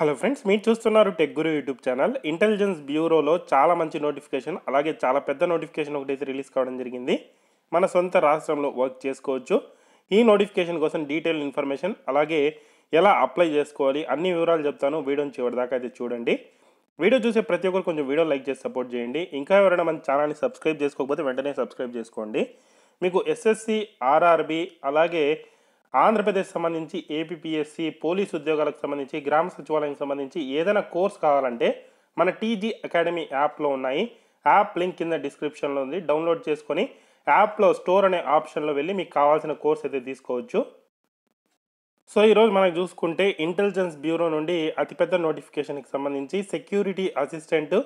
Hello friends మీరు చూస్తున్నారు tech guru YouTube channel intelligence బ్యూరోలో చాలా మంచి నోటిఫికేషన్ అలాగే చాలా పెద్ద నోటిఫికేషన్ ఒకటైతే రిలీజ్ కావడం జరిగింది. మన సొంత రాష్ట్రంలో వర్క్ చేసుకోవచ్చు. ఈ నోటిఫికేషన్ కోసం డీటెయిల్ ఇన్ఫర్మేషన్ అలాగే ఎలా అప్లై చేసుకోవాలి అన్ని వివరాలు చెప్తాను. వీడియోని చివరి దాకా అయితే చూడండి. వీడియో చూసే ప్రతి ఒక్కరు కొంచెం వీడియో లైక్ చేసి సపోర్ట్ చేయండి. ఇంకా ఎవరైనా మన ఛానల్ని సబ్స్క్రైబ్ చేసుకోకపోతే వెంటనే సబ్స్క్రైబ్ చేసుకోండి. మీకు ఎస్ఎస్సి ఆర్ఆర్బి అలాగే ఆంధ్రప్రదేశ్ సంబంధించి ఏపీఎస్సి పోలీస్ ఉద్యోగాలకు సంబంధించి గ్రామ సచివాలయం సంబంధించి ఏదైనా కోర్స్ కావాలంటే మన టీజీ అకాడమీ యాప్లో ఉన్నాయి. యాప్ లింక్ కింద డిస్క్రిప్షన్లో ఉంది. డౌన్లోడ్ చేసుకొని యాప్లో స్టోర్ అనే ఆప్షన్లో వెళ్ళి మీకు కావాల్సిన కోర్స్ అయితే తీసుకోవచ్చు. సో ఈరోజు మనం చూసుకుంటే ఇంటెలిజెన్స్ బ్యూరో నుండి అతిపెద్ద నోటిఫికేషన్కి సంబంధించి security assistant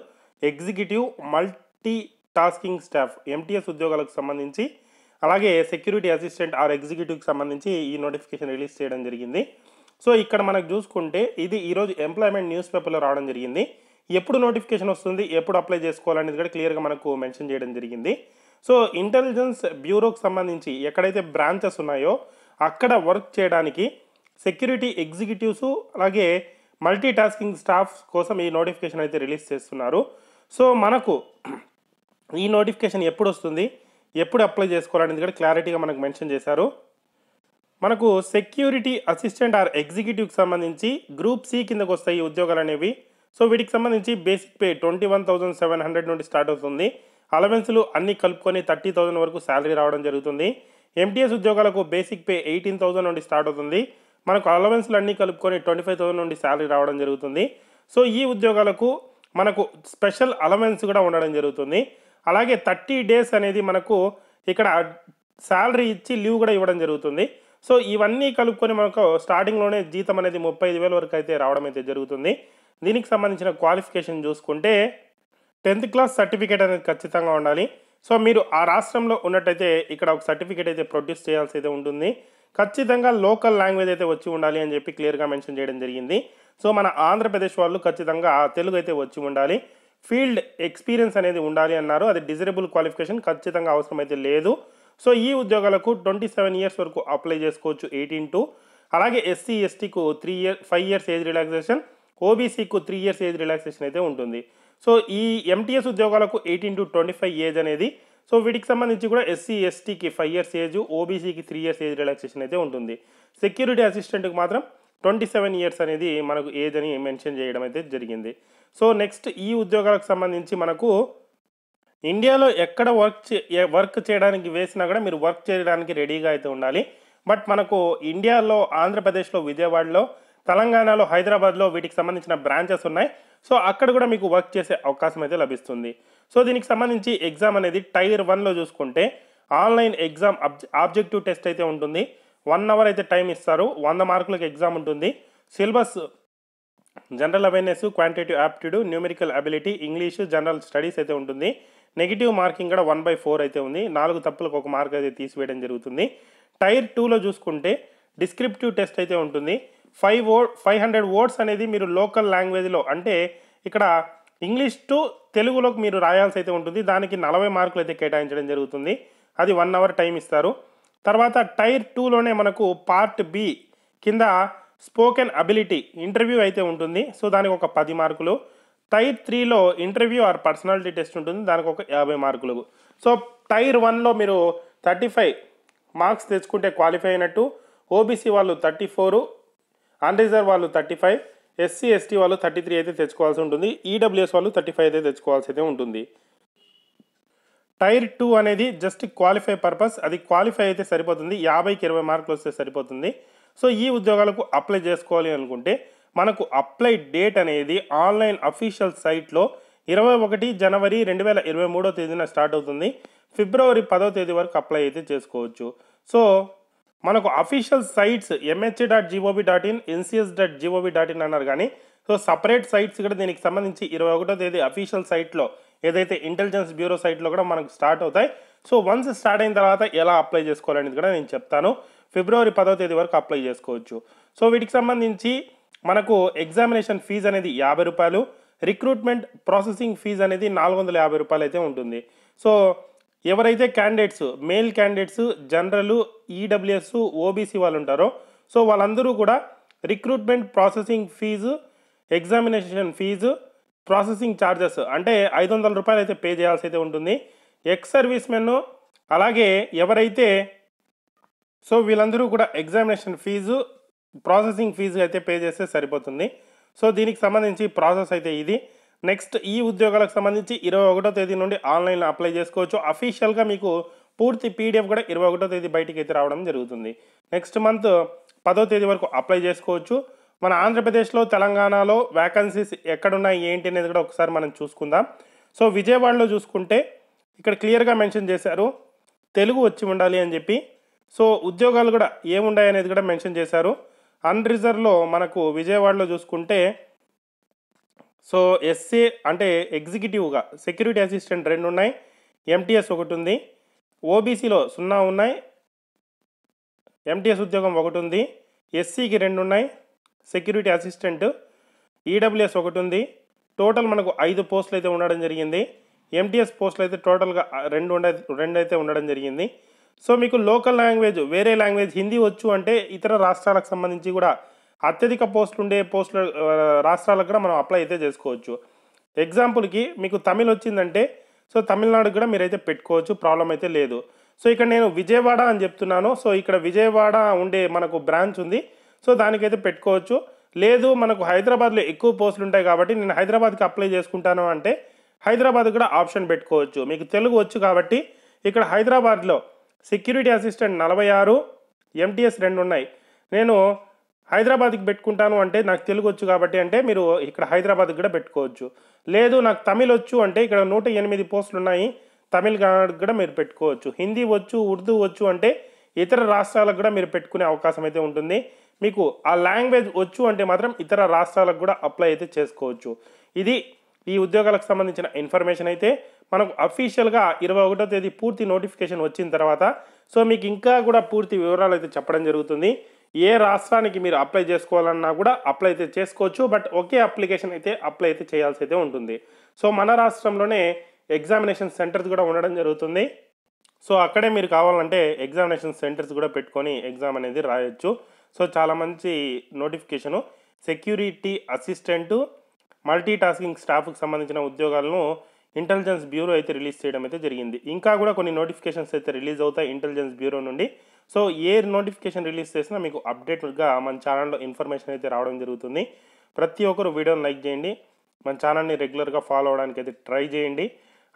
executive multi tasking staff MTS ఉద్యోగాలకు సంబంధించి అలాగే సెక్యూరిటీ అసిస్టెంట్ ఆర్ ఎగ్జిక్యూటివ్కి సంబంధించి ఈ నోటిఫికేషన్ రిలీజ్ చేయడం జరిగింది. సో ఇక్కడ మనకు చూసుకుంటే ఇది ఈరోజు ఎంప్లాయ్మెంట్ న్యూస్ పేపర్లో రావడం జరిగింది. ఎప్పుడు నోటిఫికేషన్ వస్తుంది ఎప్పుడు అప్లై చేసుకోవాలనేది కూడా క్లియర్గా మనకు మెన్షన్ చేయడం జరిగింది. సో ఇంటెలిజెన్స్ బ్యూరోకి సంబంధించి ఎక్కడైతే బ్రాంచెస్ ఉన్నాయో అక్కడ వర్క్ చేయడానికి సెక్యూరిటీ ఎగ్జిక్యూటివ్స్ అలాగే మల్టీ టాస్కింగ్ స్టాఫ్ కోసం ఈ నోటిఫికేషన్ అయితే రిలీజ్ చేస్తున్నారు. సో మనకు ఈ నోటిఫికేషన్ ఎప్పుడు వస్తుంది ఎప్పుడు అప్లై చేసుకోవాలనేది కూడా క్లారిటీగా మనకు మెన్షన్ చేశారు. మనకు సెక్యూరిటీ అసిస్టెంట్ ఆర్ ఎగ్జిక్యూటివ్కి సంబంధించి గ్రూప్ సి కిందకు వస్తాయి ఈ ఉద్యోగాలు అనేవి. సో వీటికి సంబంధించి basic pay twenty one thousand seven hundred నుండి స్టార్ట్ అవుతుంది. అలవెన్స్లు అన్నీ కలుపుకొని థర్టీ థౌసండ్ వరకు శాలరీ రావడం జరుగుతుంది. ఎంటీఎస్ ఉద్యోగాలకు బేసిక్ పే ఎయిటీన్ థౌసండ్ నుండి స్టార్ట్ అవుతుంది. మనకు అలవెన్స్లు అన్నీ కలుపుకొని ట్వంటీ ఫైవ్ థౌసండ్ నుండి శాలరీ రావడం జరుగుతుంది. సో ఈ ఉద్యోగాలకు మనకు స్పెషల్ అలవెన్స్ కూడా ఉండడం జరుగుతుంది. అలాగే థర్టీ డేస్ అనేది మనకు ఇక్కడ శాలరీ ఇచ్చి లీవ్ కూడా ఇవ్వడం జరుగుతుంది. సో ఇవన్నీ కలుపుకొని మనకు స్టార్టింగ్లోనే జీతం అనేది ముప్పై ఐదు వేల వరకు అయితే రావడం అయితే జరుగుతుంది. దీనికి సంబంధించిన క్వాలిఫికేషన్ చూసుకుంటే టెన్త్ క్లాస్ సర్టిఫికేట్ అనేది ఖచ్చితంగా ఉండాలి. సో మీరు ఆ రాష్ట్రంలో ఉన్నట్టయితే ఇక్కడ ఒక సర్టిఫికేట్ అయితే ప్రొడ్యూస్ చేయాల్సి అయితే ఉంటుంది. ఖచ్చితంగా లోకల్ లాంగ్వేజ్ అయితే వచ్చి ఉండాలి అని చెప్పి క్లియర్గా మెన్షన్ చేయడం జరిగింది. సో మన ఆంధ్రప్రదేశ్ వాళ్ళు ఖచ్చితంగా తెలుగు అయితే వచ్చి ఉండాలి. ఫీల్డ్ ఎక్స్పీరియన్స్ అనేది ఉండాలి అన్నారు. అది డిజరబుల్ క్వాలిఫికేషన్ ఖచ్చితంగా అవసరం అయితే లేదు. సో ఈ ఉద్యోగాలకు ట్వంటీ సెవెన్ ఇయర్స్ వరకు అప్లై చేసుకోవచ్చు ఎయిటీన్ టు. అలాగే SC ఎస్టీకు three year five years age relaxation ఓబీసీకు three years age relaxation అయితే ఉంటుంది. సో ఈ ఎంటీఎస్ ఉద్యోగాలకు eighteen to twenty five age అనేది సో వీటికి సంబంధించి కూడా ఎస్సీ ఎస్టీకి ఫైవ్ ఇయర్స్ ఏజ్ ఓబీసీకి త్రీ ఇయర్స్ ఏజ్ రిలాక్సేషన్ అయితే ఉంటుంది. సెక్యూరిటీ అసిస్టెంట్కి మాత్రం ట్వంటీ సెవెన్ ఇయర్స్ అనేది మనకు ఏజ్ అని మెన్షన్ చేయడం అయితే జరిగింది. సో నెక్స్ట్ ఈ ఉద్యోగాలకు సంబంధించి మనకు ఇండియాలో ఎక్కడ వర్క్ చే వర్క్ చేయడానికి వేసినా కూడా మీరు వర్క్ చేయడానికి రెడీగా అయితే ఉండాలి. బట్ మనకు ఇండియాలో ఆంధ్రప్రదేశ్లో విజయవాడలో తెలంగాణలో హైదరాబాద్లో వీటికి సంబంధించిన బ్రాంచెస్ ఉన్నాయి. సో అక్కడ కూడా మీకు వర్క్ చేసే అవకాశం అయితే లభిస్తుంది. సో దీనికి సంబంధించి ఎగ్జామ్ అనేది టైర్ వన్లో చూసుకుంటే ఆన్లైన్ ఎగ్జామ్ ఆబ్జెక్టివ్ టెస్ట్ అయితే ఉంటుంది. వన్ అవర్ అయితే టైం ఇస్తారు. వంద మార్కులకు ఎగ్జామ్ ఉంటుంది. Syllabus general awareness quantitative aptitude numerical ability English general studies అయితే ఉంటుంది. నెగిటివ్ మార్కింగ్ కూడా వన్ బై ఫోర్ అయితే ఉంది. నాలుగు తప్పులకు ఒక మార్క్ అయితే తీసివేయడం జరుగుతుంది. టైర్ టూలో చూసుకుంటే డిస్క్రిప్టివ్ టెస్ట్ అయితే ఉంటుంది. Five or five hundred words అనేది మీరు లోకల్ లాంగ్వేజ్లో అంటే ఇక్కడ ఇంగ్లీష్ టు తెలుగులోకి మీరు రాయాల్సి అయితే ఉంటుంది. దానికి నలభై మార్కులు అయితే కేటాయించడం జరుగుతుంది. అది వన్ అవర్ టైం ఇస్తారు. తర్వాత టైర్ టూలోనే మనకు పార్ట్ బి కింద స్పోకెన్ అబిలిటీ ఇంటర్వ్యూ అయితే ఉంటుంది. సో దానికి ఒక పది మార్కులు. టైర్ త్రీలో ఇంటర్వ్యూ ఆర్ పర్సనాలిటీ టెస్ట్ ఉంటుంది. దానికి ఒక యాభై మార్కులు. సో టైర్ వన్లో మీరు థర్టీ ఫైవ్ మార్క్స్ తెచ్చుకుంటే క్వాలిఫై అయినట్టు. ఓబీసీ వాళ్ళు థర్టీ ఫోరు అన్రిజర్వ్ వాళ్ళు థర్టీ ఫైవ్ ఎస్సీ ఎస్టీ వాళ్ళు థర్టీ త్రీ అయితే తెచ్చుకోవాల్సి ఉంటుంది. ఈడబ్ల్యూఎస్ వాళ్ళు థర్టీ ఫైవ్ అయితే తెచ్చుకోవాల్సి అయితే ఉంటుంది. టైర్ టూ అనేది జస్ట్ క్వాలిఫై పర్పస్ అది క్వాలిఫై అయితే సరిపోతుంది. యాభైకి ఇరవై మార్కులు వస్తే సరిపోతుంది. సో ఈ ఉద్యోగాలకు అప్లై చేసుకోవాలి అనుకుంటే మనకు అప్లై డేట్ అనేది ఆన్లైన్ అఫీషియల్ సైట్లో ఇరవై ఒకటి జనవరి రెండు వేల ఇరవై మూడో తేదీన స్టార్ట్ అవుతుంది. ఫిబ్రవరి పదో తేదీ వరకు అప్లై అయితే చేసుకోవచ్చు. సో మనకు official sites MHA dot GOV dot in NCS dot GOV dot in అన్నారు కానీ సో సపరేట్ సైట్స్ కూడా దీనికి సంబంధించి ఇరవై ఒకటో తేదీ అఫీషియల్ సైట్లో ఏదైతే ఇంటెలిజెన్స్ బ్యూరో సైట్లో కూడా మనకు స్టార్ట్ అవుతాయి. సో వన్స్ స్టార్ట్ అయిన తర్వాత ఎలా అప్లై చేసుకోవాలనేది కూడా నేను చెప్తాను. ఫిబ్రవరి పదో తేదీ వరకు అప్లై చేసుకోవచ్చు. సో వీటికి సంబంధించి మనకు ఎగ్జామినేషన్ ఫీజు అనేది యాభై రూపాయలు రిక్రూట్మెంట్ ప్రాసెసింగ్ ఫీజు అనేది నాలుగు వందల యాభై రూపాయలు అయితే ఉంటుంది. సో ఎవరైతే candidates male candidates general EWS OBC వాళ్ళు ఉంటారో సో వాళ్ళందరూ కూడా recruitment processing fee examination fee processing charges అంటే ఐదు వందల రూపాయలు అయితే పే చేయాల్సి అయితే ఉంటుంది. ఎక్స్ సర్వీస్ మెన్ అలాగే ఎవరైతే సో వీళ్ళందరూ కూడా ఎగ్జామినేషన్ ఫీజు ప్రాసెసింగ్ ఫీజు అయితే పే చేస్తే సరిపోతుంది. సో దీనికి సంబంధించి ప్రాసెస్ అయితే ఇది. నెక్స్ట్ ఈ ఉద్యోగాలకు సంబంధించి ఇరవై ఒకటో తేదీ నుండి ఆన్లైన్లో అప్లై చేసుకోవచ్చు. అఫీషియల్గా మీకు పూర్తి పీడిఎఫ్ కూడా ఇరవై ఒకటో తేదీ బయటికి అయితే రావడం జరుగుతుంది. నెక్స్ట్ మంత్ పదో తేదీ వరకు అప్లై చేసుకోవచ్చు. మన ఆంధ్రప్రదేశ్లో తెలంగాణలో వ్యాకన్సీస్ ఎక్కడున్నాయి ఏంటి అనేది కూడా ఒకసారి మనం చూసుకుందాం. సో విజయవాడలో చూసుకుంటే ఇక్కడ క్లియర్గా మెన్షన్ చేశారు తెలుగు వచ్చి ఉండాలి అని చెప్పి. సో ఉద్యోగాలు కూడా ఏముండాయి అనేది కూడా మెన్షన్ చేశారు. అన్రిజర్వ్లో మనకు విజయవాడలో చూసుకుంటే సో ఎస్సీ అంటే ఎగ్జిక్యూటివ్గా సెక్యూరిటీ అసిస్టెంట్ రెండు ఉన్నాయి ఎంటీఎస్ ఒకటి ఉంది ఓబీసీలో సున్నా ఉన్నాయి ఎంటీఎస్ ఉద్యోగం ఒకటి ఉంది ఎస్సీకి రెండు ఉన్నాయి సెక్యూరిటీ అసిస్టెంట్ ఈడబ్ల్యూఎస్ ఒకటి ఉంది. టోటల్ మనకు ఐదు పోస్టులు అయితే ఉండడం జరిగింది. ఎంటీఎస్ పోస్టులు అయితే టోటల్గా రెండు ఉండ రెండు అయితే ఉండడం జరిగింది. సో మీకు లోకల్ లాంగ్వేజ్ వేరే లాంగ్వేజ్ హిందీ వచ్చు అంటే ఇతర రాష్ట్రాలకు సంబంధించి కూడా అత్యధిక పోస్టులు ఉండే పోస్టుల రాష్ట్రాలకు కూడా మనం అప్లై అయితే చేసుకోవచ్చు. ఎగ్జాంపుల్కి మీకు తమిళ్ వచ్చిందంటే సో తమిళనాడుకు కూడా మీరైతే పెట్టుకోవచ్చు ప్రాబ్లం అయితే లేదు. సో ఇక్కడ నేను విజయవాడ అని చెప్తున్నాను. సో ఇక్కడ విజయవాడ ఉండే మనకు బ్రాంచ్ ఉంది. సో దానికైతే పెట్టుకోవచ్చు. లేదు మనకు హైదరాబాద్లో ఎక్కువ పోస్టులు ఉంటాయి కాబట్టి నేను హైదరాబాద్కి అప్లై చేసుకుంటాను అంటే హైదరాబాద్ కూడా ఆప్షన్ పెట్టుకోవచ్చు. మీకు తెలుగు వచ్చు కాబట్టి ఇక్కడ హైదరాబాద్లో సెక్యూరిటీ అసిస్టెంట్ నలభై ఆరు ఎంటీఎస్ రెండు ఉన్నాయి. నేను హైదరాబాద్కి పెట్టుకుంటాను అంటే నాకు తెలుగు వచ్చు కాబట్టి అంటే మీరు ఇక్కడ హైదరాబాద్కి కూడా పెట్టుకోవచ్చు. లేదు నాకు తమిళ్ వచ్చు అంటే ఇక్కడ నూట ఎనిమిది పోస్టులు ఉన్నాయి. తమిళ్ కూడా మీరు పెట్టుకోవచ్చు. హిందీ వచ్చు ఉర్దూ వచ్చు అంటే ఇతర రాష్ట్రాలకు కూడా మీరు పెట్టుకునే అవకాశం అయితే ఉంటుంది. మీకు ఆ లాంగ్వేజ్ వచ్చు అంటే మాత్రం ఇతర రాష్ట్రాలకు కూడా అప్లై అయితే చేసుకోవచ్చు. ఇది ఈ ఉద్యోగాలకు సంబంధించిన ఇన్ఫర్మేషన్ అయితే. మనకు అఫీషియల్గా ఇరవై ఒకటో తేదీ పూర్తి నోటిఫికేషన్ వచ్చిన తర్వాత సో మీకు ఇంకా కూడా పూర్తి వివరాలు అయితే చెప్పడం జరుగుతుంది. ఏ రాష్ట్రానికి మీరు అప్లై చేసుకోవాలన్నా కూడా అప్లై అయితే చేసుకోవచ్చు బట్ ఒకే అప్లికేషన్ అయితే అప్లై అయితే చేయాల్సి అయితే ఉంటుంది. సో మన రాష్ట్రంలోనే ఎగ్జామినేషన్ సెంటర్స్ కూడా ఉండడం జరుగుతుంది. సో అక్కడే మీరు కావాలంటే ఎగ్జామినేషన్ సెంటర్స్ కూడా పెట్టుకొని ఎగ్జామ్ అనేది రాయొచ్చు. సో చాలా మంచి notification. Security assistant multi tasking స్టాఫ్కి సంబంధించిన ఉద్యోగాలను ఇంటెలిజెన్స్ బ్యూరో అయితే రిలీజ్ చేయడం అయితే జరిగింది. ఇంకా కూడా కొన్ని నోటిఫికేషన్స్ అయితే రిలీజ్ అవుతాయి ఇంటెలిజెన్స్ బ్యూరో నుండి. సో ఏ నోటిఫికేషన్ రిలీజ్ చేసినా మీకు అప్డేట్గా మన ఛానల్లో ఇన్ఫర్మేషన్ అయితే రావడం జరుగుతుంది. ప్రతి ఒక్కరు వీడియోని లైక్ చేయండి. మన ఛానల్ని రెగ్యులర్గా ఫాలో అవడానికి అయితే ట్రై చేయండి.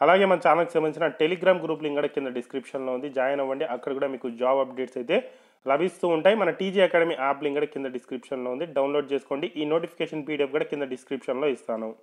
అలాగే మన ఛానల్కి సంబంధించిన టెలిగ్రామ్ గ్రూప్ లింక్ కూడా కింద డిస్క్రిప్షన్లో ఉంది. జాయిన్ అవ్వండి. అక్కడ కూడా మీకు జాబ్ అప్డేట్స్ అయితే లభిస్తూ ఉంటాయి. మన టీజీ అకాడమీ యాప్ లింక్ కూడా కింద డిస్క్రిప్షన్లో ఉంది. డౌన్లోడ్ చేసుకోండి. ఈ నోటిఫికేషన్ పీడిఎఫ్ కూడా కింద డిస్క్రిప్షన్లో ఇస్తాను.